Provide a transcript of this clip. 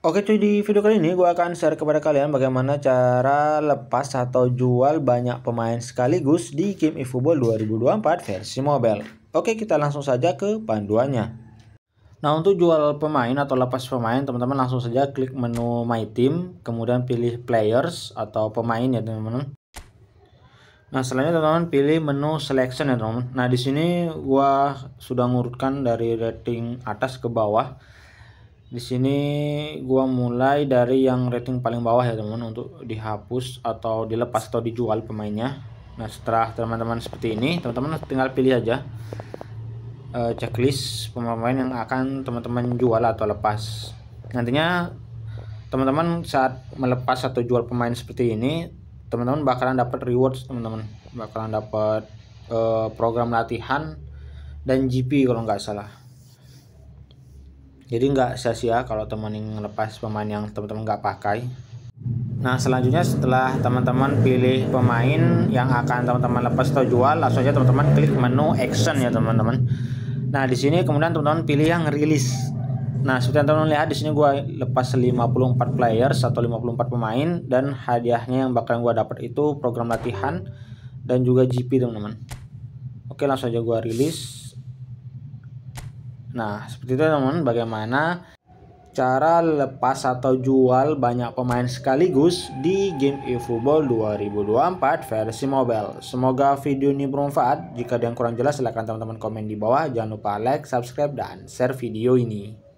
Oke cuy di video kali ini gue akan share kepada kalian bagaimana cara lepas atau jual banyak pemain sekaligus di game eFootball 2024 versi mobile. Oke kita langsung saja ke panduannya. Nah untuk jual pemain atau lepas pemain teman-teman langsung saja klik menu My Team kemudian pilih Players atau pemain ya teman-teman. Nah selanjutnya teman-teman pilih menu Selection ya teman-teman. Nah di sini gue sudah ngurutkan dari rating atas ke bawah di sini gua mulai dari yang rating paling bawah ya teman-teman untuk dihapus atau dilepas atau dijual pemainnya. Nah setelah teman-teman seperti ini teman-teman tinggal pilih aja uh, checklist pemain-pemain yang akan teman-teman jual atau lepas. Nantinya teman-teman saat melepas atau jual pemain seperti ini teman-teman bakalan dapat rewards teman-teman. Bakalan dapat uh, program latihan dan GP kalau nggak salah jadi nggak sia-sia kalau teman yang lepas pemain yang teman-teman nggak pakai nah selanjutnya setelah teman-teman pilih pemain yang akan teman-teman lepas atau jual langsung aja teman-teman klik menu action ya teman-teman nah di sini kemudian teman-teman pilih yang rilis Nah, seperti yang teman-teman lihat di sini gue lepas 54 players atau 54 pemain dan hadiahnya yang bakalan gue dapat itu program latihan dan juga GP teman-teman. Oke, langsung aja gue rilis. Nah, seperti itu teman-teman bagaimana cara lepas atau jual banyak pemain sekaligus di game eFootball 2024 versi mobile. Semoga video ini bermanfaat. Jika ada yang kurang jelas silahkan teman-teman komen di bawah. Jangan lupa like, subscribe, dan share video ini.